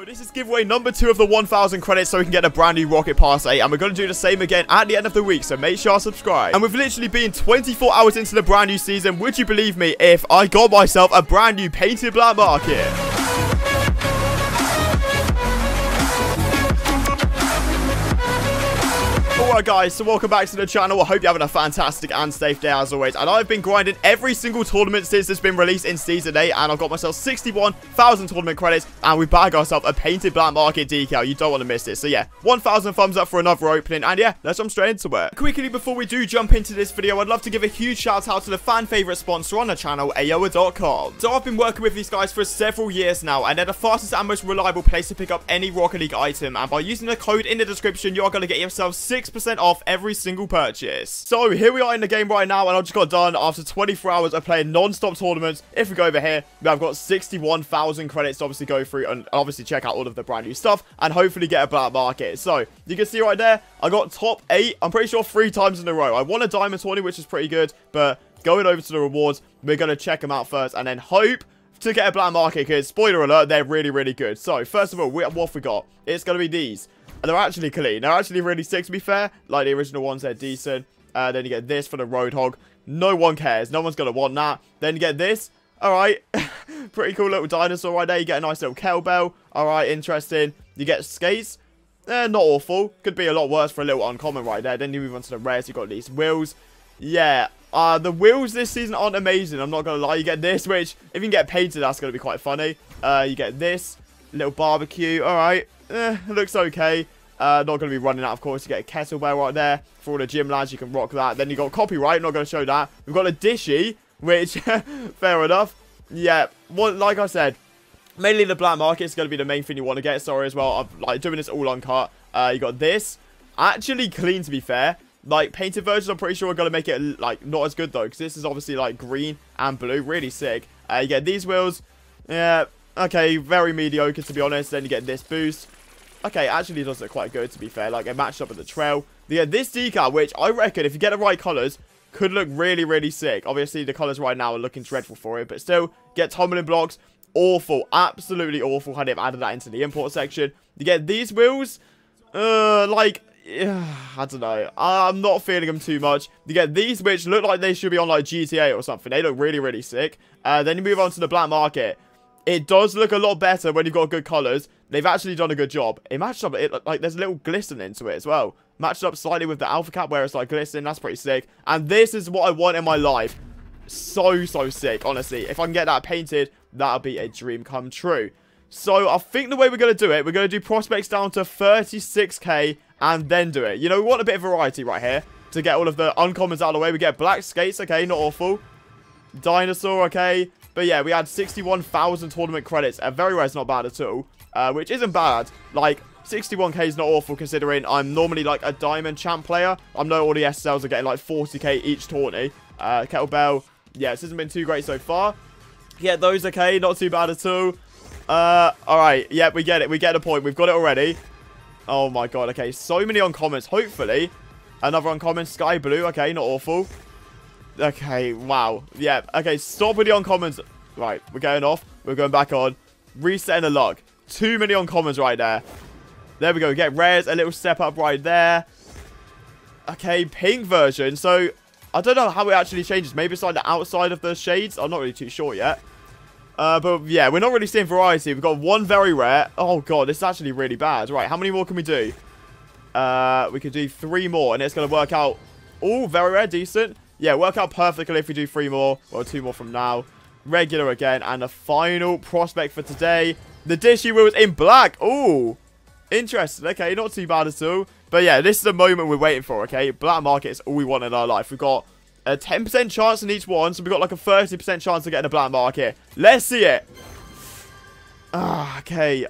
So this is giveaway number two of the 1000 credits so we can get a brand new Rocket Pass 8 and we're going to do the same again at the end of the week so make sure you subscribe. And we've literally been 24 hours into the brand new season, would you believe me if I got myself a brand new painted black market? Alright guys, so welcome back to the channel. I hope you're having a fantastic and safe day as always. And I've been grinding every single tournament since it's been released in Season 8. And I've got myself 61,000 tournament credits. And we bagged ourselves a painted black market decal. You don't want to miss this. So yeah, 1,000 thumbs up for another opening. And yeah, let's jump straight into it. Quickly before we do jump into this video, I'd love to give a huge shout out to the fan favorite sponsor on the channel, Aoeah.com. So I've been working with these guys for several years now. And they're the fastest and most reliable place to pick up any Rocket League item. And by using the code in the description, you're going to get yourself 6% percent off every single purchase. So here we are in the game right now and I just got done after 24 hours of playing non-stop tournaments. If we go over here, I've got 61,000 credits to obviously go through and obviously check out all of the brand new stuff and hopefully get a black market. So you can see right there, I got top 8, I'm pretty sure 3 times in a row. I won a diamond 20 which is pretty good, but going over to the rewards, we're going to check them out first and then hope to get a black market because, spoiler alert, they're really, really good. So, first of all, we, what have we got? It's going to be these. They're actually clean. They're actually really sick, to be fair. Like the original ones, they're decent. Uh, then you get this for the Roadhog. No one cares. No one's going to want that. Then you get this. Alright. Pretty cool little dinosaur right there. You get a nice little kettlebell. Alright, interesting. You get skates. Eh, not awful. Could be a lot worse for a little uncommon right there. Then you move on to the rares. You got these wheels. Yeah. Uh, the wheels this season aren't amazing. I'm not going to lie. You get this, which, if you can get painted, that's going to be quite funny. Uh, you get this. Little barbecue. Alright eh, looks okay. Uh, not going to be running out, of course. You get a kettlebell right there. For all the gym lads, you can rock that. Then you got copyright. Not going to show that. We've got a dishy, which, fair enough. Yeah, well, like I said, mainly the black market is going to be the main thing you want to get. Sorry as well. I'm like doing this all uncut. Uh, you got this. Actually clean, to be fair. Like, painted versions, I'm pretty sure are going to make it, like, not as good, though. Because this is obviously, like, green and blue. Really sick. Uh, you get these wheels. Yeah, Okay, very mediocre to be honest. Then you get this boost. Okay, actually does look quite good to be fair. Like, it matched up with the trail. Yeah, this decal, which I reckon if you get the right colours, could look really, really sick. Obviously, the colours right now are looking dreadful for it. But still, get tumbling blocks. Awful. Absolutely awful how they've added that into the import section. You get these wheels. Uh, like, yeah, I don't know. I'm not feeling them too much. You get these, which look like they should be on, like, GTA or something. They look really, really sick. Uh, then you move on to the black market. It does look a lot better when you've got good colours. They've actually done a good job. It matched up, it, like, there's a little glisten into it as well. Matched up slightly with the alpha cap where it's like glisten. That's pretty sick. And this is what I want in my life. So, so sick, honestly. If I can get that painted, that'll be a dream come true. So, I think the way we're going to do it, we're going to do prospects down to 36k and then do it. You know, we want a bit of variety right here to get all of the uncommons out of the way. We get black skates, okay, not awful. Dinosaur, okay. But yeah, we had 61,000 tournament credits. A very rare is not bad at all. Uh, which isn't bad. Like, 61k is not awful considering I'm normally like a diamond champ player. I know all the SLs are getting like 40k each tourney. Uh, kettlebell, yeah, this hasn't been too great so far. Yeah, those okay, not too bad at all. Uh, alright, yeah, we get it. We get the point. We've got it already. Oh my god, okay, so many uncommons. Hopefully, another uncommon. Sky blue, okay, not awful. Okay, wow. Yeah, okay, stop with the uncommons. Right, we're going off. We're going back on. Resetting the log. Too many uncommons right there. There we go. Get rares. A little step up right there. Okay, pink version. So, I don't know how it actually changes. Maybe it's like the outside of the shades. I'm not really too sure yet. Uh, but yeah, we're not really seeing variety. We've got one very rare. Oh, God. This is actually really bad. Right, how many more can we do? Uh, we could do three more, and it's going to work out. Oh, very rare. Decent. Yeah, work out perfectly if we do three more. Well, two more from now. Regular again. And the final prospect for today. The dish Dishy Wheels in black. Oh, interesting. Okay, not too bad at all. But yeah, this is the moment we're waiting for, okay? Black market is all we want in our life. We've got a 10% chance in each one. So we've got like a 30% chance of getting a black market. Let's see it. Ah, okay.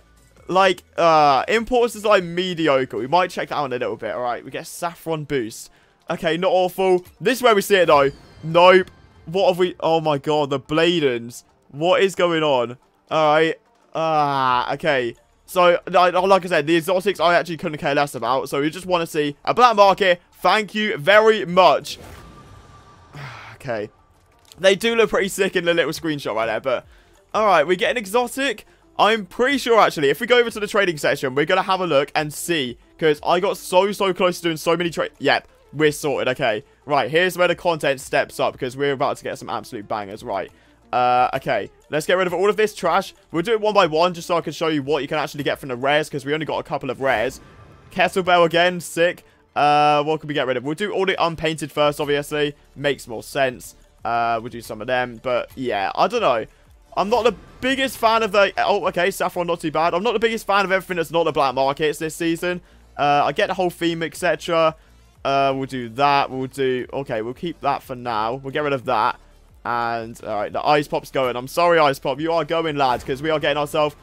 Like, uh, imports is like mediocre. We might check that out in a little bit. All right, we get saffron boost. Okay, not awful. This is where we see it, though. Nope. What have we... Oh, my God. The Bladens. What is going on? All right. Ah, okay. So, like I said, the exotics I actually couldn't care less about. So, we just want to see a black market. Thank you very much. okay. They do look pretty sick in the little screenshot right there. But, all right. We get an exotic. I'm pretty sure, actually, if we go over to the trading section, we're going to have a look and see. Because I got so, so close to doing so many trade... Yep, we're sorted, okay. Right, here's where the content steps up, because we're about to get some absolute bangers, right. Uh, okay, let's get rid of all of this trash. We'll do it one by one, just so I can show you what you can actually get from the rares, because we only got a couple of rares. Kettlebell again, sick. Uh, what can we get rid of? We'll do all the unpainted first, obviously. Makes more sense. Uh, we'll do some of them, but yeah, I don't know. I'm not the biggest fan of the... Oh, okay, Saffron, not too bad. I'm not the biggest fan of everything that's not the black markets this season. Uh, I get the whole theme, etc. Uh, we'll do that. We'll do... Okay, we'll keep that for now. We'll get rid of that. And, alright, the Ice Pop's going. I'm sorry, Ice Pop. You are going, lads, because we are getting ourselves...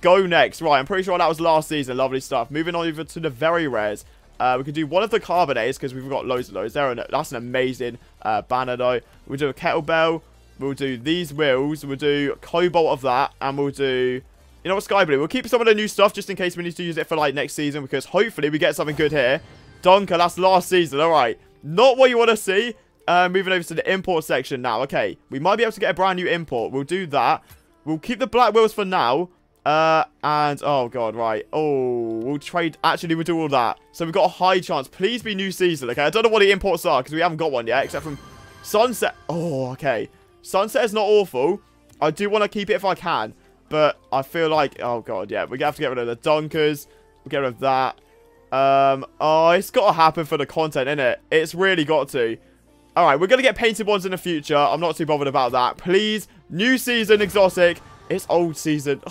Go next. Right, I'm pretty sure that was last season. Lovely stuff. Moving on over to the very rares. Uh, we could do one of the carbonates because we've got loads of those. There, that's an amazing uh, banner though. We'll do a kettlebell. We'll do these wheels. We'll do cobalt of that. And we'll do... You know what, Sky Blue? We'll keep some of the new stuff just in case we need to use it for, like, next season. Because hopefully we get something good here. Donker, that's last season. Alright. Not what you want to see. Uh, moving over to the import section now. Okay. We might be able to get a brand new import. We'll do that. We'll keep the black wheels for now. Uh, and, oh, God, right. Oh, we'll trade. Actually, we'll do all that. So we've got a high chance. Please be new season, okay? I don't know what the imports are because we haven't got one yet, except from Sunset. Oh, okay. Sunset is not awful. I do want to keep it if I can. But I feel like, oh god, yeah, we're going to have to get rid of the dunkers. We'll get rid of that. Um, oh, it's got to happen for the content, innit? It's really got to. Alright, we're going to get painted ones in the future. I'm not too bothered about that. Please, new season, exotic. It's old season.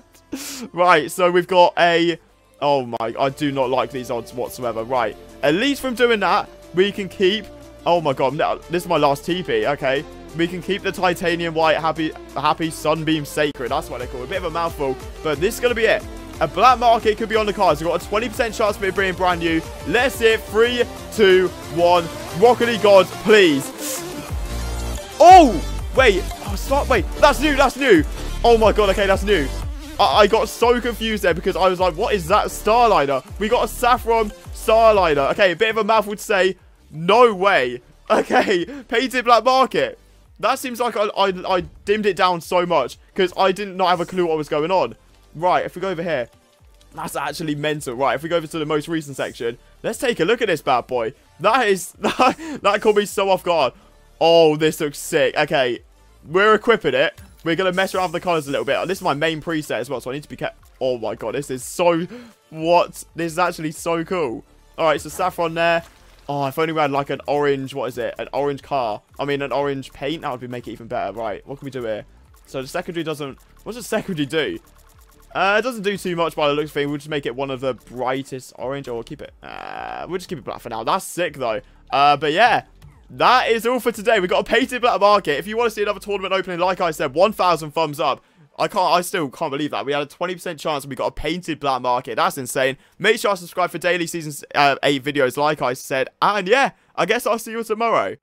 right, so we've got a... Oh my, I do not like these odds whatsoever. Right, at least from doing that, we can keep... Oh my god, this is my last TP, okay. We can keep the titanium white happy happy sunbeam sacred. That's what they call it. A bit of a mouthful. But this is going to be it. A black market could be on the cards. We've got a 20% chance of it being brand new. Let's see it. Three, two, one. Rockety gods, please. Oh! Wait. Oh, start. Wait. That's new. That's new. Oh my god. Okay, that's new. I, I got so confused there because I was like, what is that Starliner? We got a Saffron Starliner. Okay, a bit of a mouthful to say. No way. Okay, painted black market. That seems like I, I, I dimmed it down so much because I did not have a clue what was going on. Right, if we go over here, that's actually mental. Right, if we go over to the most recent section, let's take a look at this bad boy. That is, that, that caught me so off guard. Oh, this looks sick. Okay, we're equipping it. We're going to mess around with the colors a little bit. This is my main preset as well, so I need to be kept. Oh my god, this is so... What? This is actually so cool. Alright, so Saffron there. Oh, if only we had like an orange, what is it? An orange car. I mean, an orange paint. That would be, make it even better. Right, what can we do here? So the secondary doesn't... What does secondary do? Uh, it doesn't do too much by the looks of. We'll just make it one of the brightest orange. Or we'll keep it... Uh, we'll just keep it black for now. That's sick, though. Uh, but yeah, that is all for today. We got a painted black market. If you want to see another tournament opening, like I said, 1,000 thumbs up. I can't, I still can't believe that. We had a 20% chance we got a painted black market. That's insane. Make sure to subscribe for daily season uh, 8 videos, like I said. And yeah, I guess I'll see you tomorrow.